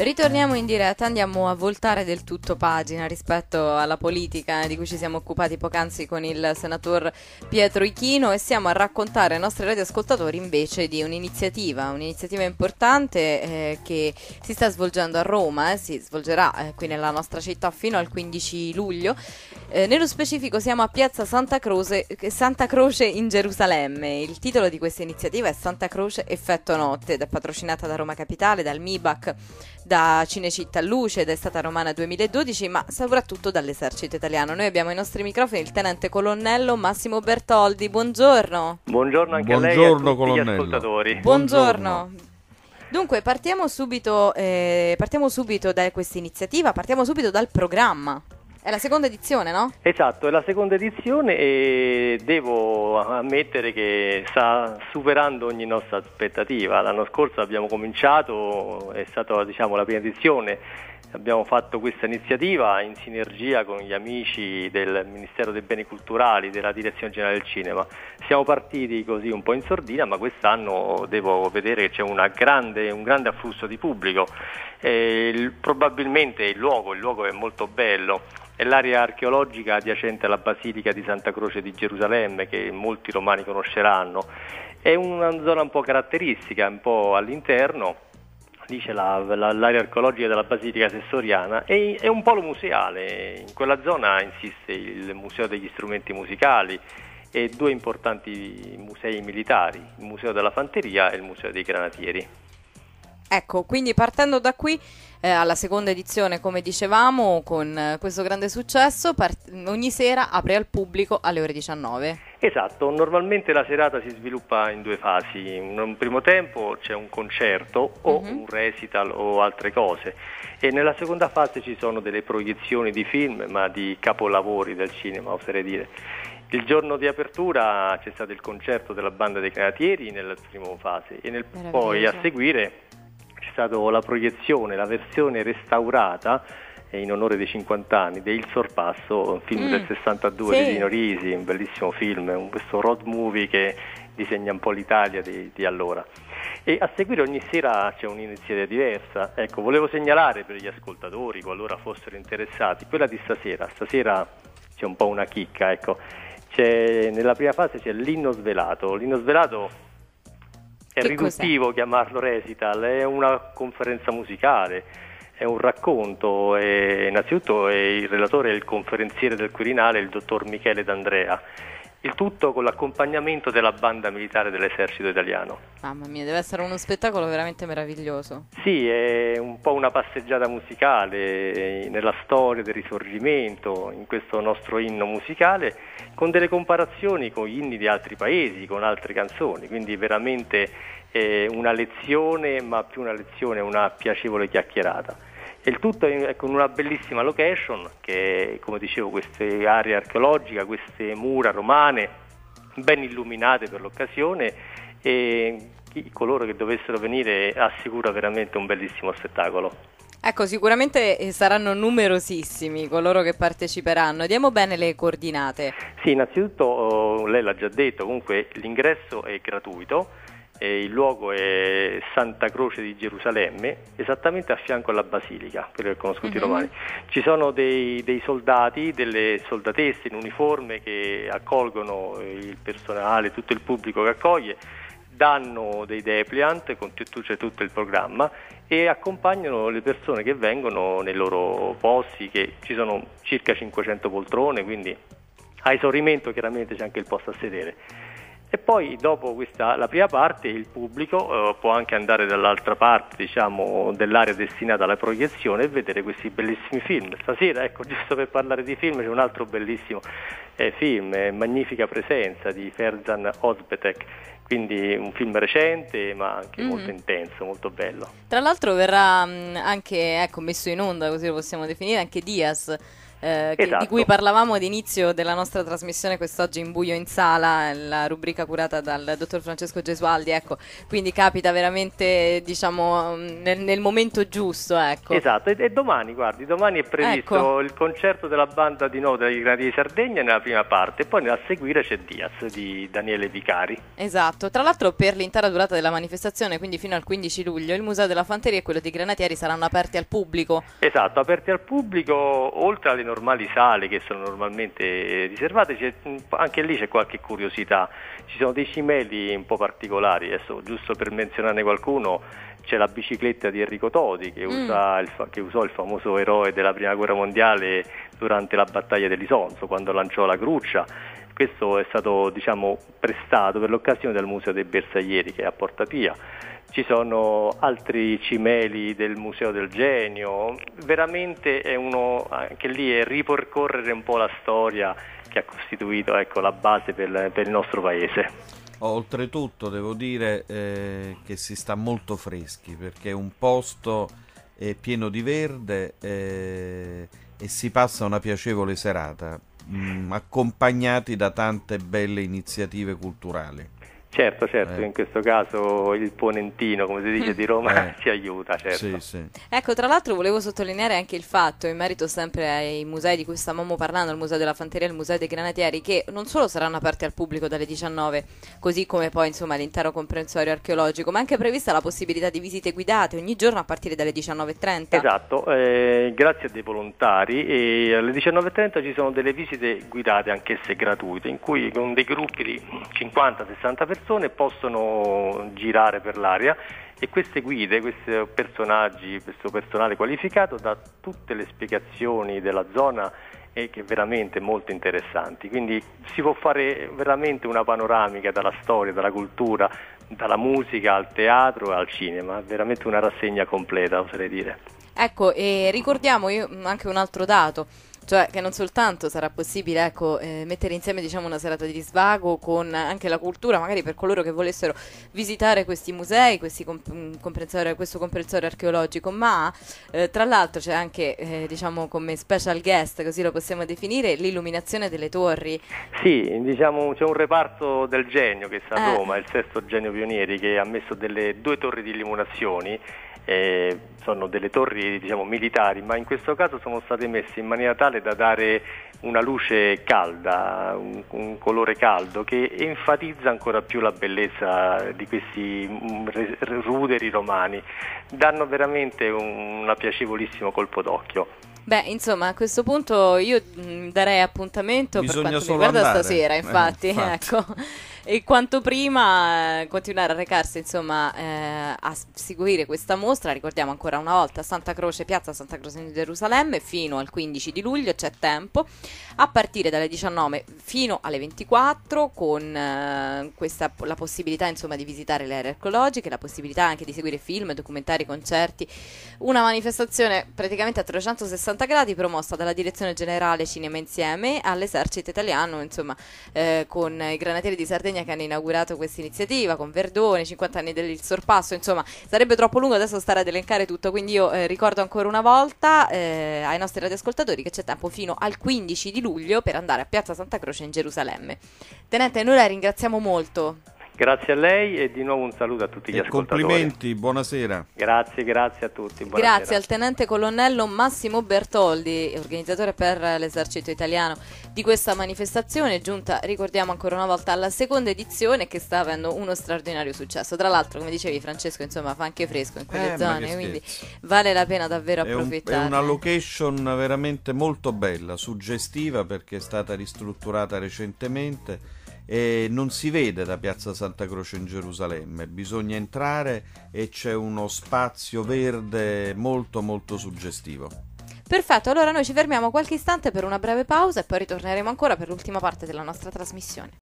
Ritorniamo in diretta, andiamo a voltare del tutto pagina rispetto alla politica di cui ci siamo occupati poc'anzi con il senator Pietro Ichino e siamo a raccontare ai nostri radioascoltatori invece di un'iniziativa, un'iniziativa importante eh, che si sta svolgendo a Roma, eh, si svolgerà eh, qui nella nostra città fino al 15 luglio. Eh, nello specifico siamo a Piazza Santa Croce, Santa Croce in Gerusalemme. Il titolo di questa iniziativa è Santa Croce Effetto Notte ed è patrocinata da Roma Capitale, dal MIBAC da Cinecittà Luce ed è stata romana 2012, ma soprattutto dall'esercito italiano. Noi abbiamo ai nostri microfoni il tenente colonnello Massimo Bertoldi. Buongiorno. Buongiorno anche Buongiorno, a lei e a tutti colonnello. gli ascoltatori. Buongiorno. Dunque, partiamo subito, eh, partiamo subito da questa iniziativa, partiamo subito dal programma. È la seconda edizione, no? Esatto, è la seconda edizione e devo ammettere che sta superando ogni nostra aspettativa. L'anno scorso abbiamo cominciato, è stata diciamo, la prima edizione, abbiamo fatto questa iniziativa in sinergia con gli amici del Ministero dei Beni Culturali, della Direzione Generale del Cinema. Siamo partiti così un po' in sordina, ma quest'anno devo vedere che c'è grande, un grande afflusso di pubblico. E il- probabilmente il luogo, il luogo è molto bello, è l'area archeologica adiacente alla Basilica di Santa Croce di Gerusalemme che molti romani conosceranno. È una zona un po' caratteristica, un po' all'interno, lì c'è la- la- l'area archeologica della Basilica Sessoriana e è un polo museale. In quella zona insiste il Museo degli Strumenti Musicali e due importanti musei militari, il Museo della Fanteria e il Museo dei Granatieri. Ecco, quindi partendo da qui eh, alla seconda edizione, come dicevamo, con eh, questo grande successo, part- ogni sera apre al pubblico alle ore 19. Esatto, normalmente la serata si sviluppa in due fasi. In un primo tempo c'è un concerto o Mhm. un recital o altre cose e nella seconda fase ci sono delle proiezioni di film, ma di capolavori del cinema, oserei dire. Il giorno di apertura c'è stato il concerto della banda dei Canatieri nella prima fase e nel- poi a seguire c'è stata la proiezione, la versione restaurata eh, in onore dei 50 anni di Il Sorpasso, un film Mm, del 62 sì. di Dino Risi, un bellissimo film, questo road movie che disegna un po' l'Italia di, di allora. E a seguire ogni sera c'è un'iniziativa diversa. Ecco, volevo segnalare per gli ascoltatori, qualora fossero interessati, quella di stasera. Stasera c'è un po' una chicca, ecco. C'è- nella prima fase c'è l'inno svelato. L'inno svelato è Che riduttivo chiamarlo recital, è una conferenza musicale, è un racconto, e innanzitutto è il relatore e il conferenziere del Quirinale, il dottor Michele D'Andrea. Il tutto con l'accompagnamento della banda militare dell'esercito italiano. Mamma mia, deve essere uno spettacolo veramente meraviglioso. Sì, è un po' una passeggiata musicale eh, nella storia del risorgimento, in questo nostro inno musicale, con delle comparazioni con gli inni di altri paesi, con altre canzoni, quindi veramente eh, una lezione, ma più una lezione, una piacevole chiacchierata. E il tutto è con una bellissima location che, come dicevo, queste aree archeologiche, queste mura romane ben illuminate per l'occasione e chi- coloro che dovessero venire assicura veramente un bellissimo spettacolo. Ecco, sicuramente eh, saranno numerosissimi coloro che parteciperanno. Diamo bene le coordinate. Sì, innanzitutto oh, lei l'ha già detto, comunque l'ingresso è gratuito, e il luogo è Santa Croce di Gerusalemme, esattamente a fianco alla Basilica, quello che conoscono tutti i Mhm. romani. Ci sono dei, dei soldati, delle soldatesse in uniforme che accolgono il personale, tutto il pubblico che accoglie, danno dei depliant, con tutto, c'è tutto il programma e accompagnano le persone che vengono nei loro posti, che ci sono circa 500 poltrone, quindi a esaurimento chiaramente c'è anche il posto a sedere. E poi dopo questa, la prima parte il pubblico eh, può anche andare dall'altra parte diciamo, dell'area destinata alla proiezione e vedere questi bellissimi film. Stasera, ecco, giusto per parlare di film, c'è un altro bellissimo eh, film, eh, Magnifica presenza di Ferzan Ozbetek, quindi un film recente ma anche Mhm. molto intenso, molto bello. Tra l'altro verrà mh, anche ecco, messo in onda, così lo possiamo definire, anche Diaz eh, che, Esatto. di cui parlavamo ad inizio della nostra trasmissione quest'oggi in buio in sala, la rubrica curata dal dottor Francesco Gesualdi, ecco, quindi capita veramente diciamo nel, nel momento giusto, ecco. Esatto, e, e domani, guardi, domani è previsto Ecco. il concerto della banda di Noda dei Granatieri di Sardegna nella prima parte, e poi a seguire c'è Diaz di Daniele Vicari. Esatto, tra l'altro per l'intera durata della manifestazione, quindi fino al 15 luglio, il Museo della Fanteria e quello di Granatieri saranno aperti al pubblico. Esatto, aperti al pubblico, oltre alle normali sale che sono normalmente eh, riservate, c'è- mh, anche lì c'è qualche curiosità. Ci sono dei cimeli un po' particolari, adesso giusto per menzionarne qualcuno, c'è la bicicletta di Enrico Todi che, Mm. il che usò il famoso eroe della prima guerra mondiale durante la battaglia dell'Isonzo, quando lanciò la gruccia. Questo è stato diciamo, prestato per l'occasione dal Museo dei Bersaglieri che è a Porta Pia. Ci sono altri cimeli del Museo del Genio, veramente è uno, anche lì è ripercorrere un po' la storia che ha costituito ecco, la base per, per il nostro paese. Oltretutto devo dire eh, che si sta molto freschi perché è un posto eh, pieno di verde eh, e si passa una piacevole serata, mh, accompagnati da tante belle iniziative culturali. Certo, certo, Eh. in questo caso il ponentino, come si dice, di Roma Eh. ci aiuta, certo. Sì, sì. Ecco, tra l'altro volevo sottolineare anche il fatto, in merito sempre ai musei di cui stavamo parlando, il Museo della Fanteria e il Museo dei Granatieri, che non solo saranno aperti al pubblico dalle 19, così come poi insomma l'intero comprensorio archeologico, ma anche prevista la possibilità di visite guidate ogni giorno a partire dalle 19.30. Esatto, eh, grazie a dei volontari e alle 19.30 ci sono delle visite guidate anch'esse gratuite in cui con dei gruppi di 50-60 persone possono girare per l'area e queste guide, questi personaggi, questo personale qualificato dà tutte le spiegazioni della zona e che veramente molto interessanti. Quindi si può fare veramente una panoramica dalla storia, dalla cultura, dalla musica al teatro e al cinema, veramente una rassegna completa, oserei dire. Ecco, e ricordiamo anche un altro dato, cioè che non soltanto sarà possibile ecco, eh, mettere insieme diciamo, una serata di svago con anche la cultura, magari per coloro che volessero visitare questi musei, questi comp- mh, comprensorio- questo comprensorio archeologico, ma eh, tra l'altro c'è anche eh, diciamo, come special guest, così lo possiamo definire, l'illuminazione delle torri. Sì, diciamo c'è un reparto del genio che sta a Eh. Roma, il sesto genio pionieri, che ha messo delle due torri di illuminazioni, eh, sono delle torri diciamo, militari, ma in questo caso sono state messe in maniera tale da dare una luce calda, un, un colore caldo che enfatizza ancora più la bellezza di questi mm, ruderi romani, danno veramente un, un piacevolissimo colpo d'occhio. Beh, insomma, a questo punto io mh, darei appuntamento Bisogna per quanto mi solo riguarda andare. stasera, Eh, infatti, infatti. ecco. E quanto prima eh, continuare a recarsi, insomma, eh, a seguire questa mostra, ricordiamo ancora una volta Santa Croce, Piazza Santa Croce di Gerusalemme, fino al 15 di luglio c'è tempo, a partire dalle 19 fino alle 24 con eh, questa, la possibilità, insomma, di visitare le aree archeologiche, la possibilità anche di seguire film, documentari, concerti, una manifestazione praticamente a 360 gradi promossa dalla Direzione Generale Cinema Insieme all'Esercito Italiano, insomma, eh, con i Granatieri di Sardegna che hanno inaugurato questa iniziativa, con Verdone, 50 anni del sorpasso, insomma, sarebbe troppo lungo adesso stare ad elencare tutto, quindi io eh, ricordo ancora una volta eh, ai nostri radioascoltatori che c'è tempo fino al 15 di luglio per andare a Piazza Santa Croce in Gerusalemme. Tenente, noi la ringraziamo molto. Grazie a lei e di nuovo un saluto a tutti gli E ascoltatori. complimenti, buonasera. Grazie, grazie a tutti. buonasera. Grazie al tenente colonnello Massimo Bertoldi, organizzatore per l'esercito italiano di questa manifestazione, giunta, ricordiamo ancora una volta, alla seconda edizione che sta avendo uno straordinario successo. Tra l'altro, come dicevi Francesco, insomma, fa anche fresco in quelle Eh, zone, quindi vale la pena davvero È, un- è approfittare. una location veramente molto bella, suggestiva perché è stata ristrutturata recentemente e non si vede da Piazza Santa Croce in Gerusalemme, bisogna entrare e c'è uno spazio verde molto molto suggestivo. Perfetto, allora noi ci fermiamo qualche istante per una breve pausa e poi ritorneremo ancora per l'ultima parte della nostra trasmissione.